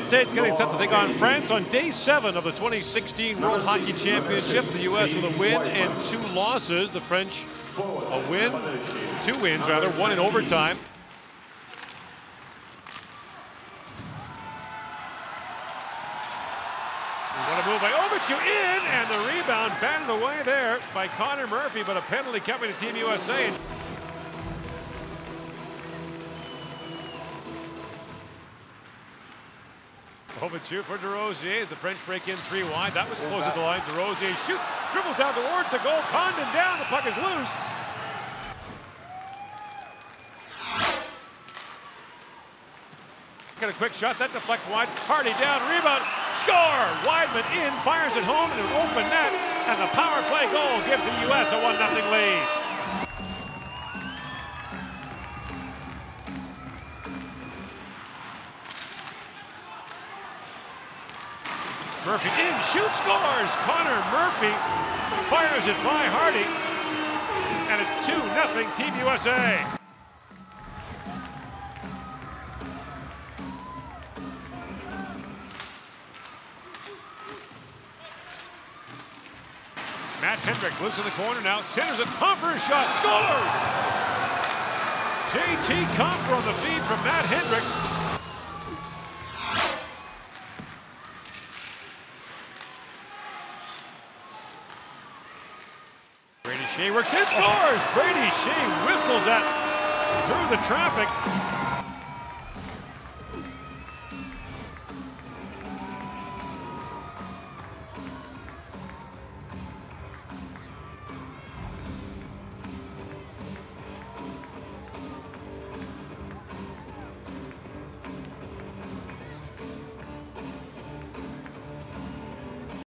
United States getting set to take on France on day seven of the 2016 World Hockey Championship. The U.S. with a win and two losses. The French a win, two wins rather, one in overtime. What a move by Ovichu in, and the rebound batted away there by Connor Murphy, but a penalty coming to Team USA. Ovichu for Desrosiers as the French break in three wide. That was close at the line. Desrosiers shoots, dribbles down towards the goal. Condon down, the puck is loose. Get a quick shot, that deflects wide. Hardy down, rebound, score! Wideman in, fires it home into an open net, and the power play goal gives the U.S. a 1 0 lead. Murphy in, shoots, scores! Connor Murphy fires it by Hardy, and it's 2 0 Team USA. Matt Hendricks looks in the corner now, centers it, Compher shot, scores! JT Compher on the feed from Matt Hendricks. Skjei works in, scores! Brady Skjei whistles that through the traffic.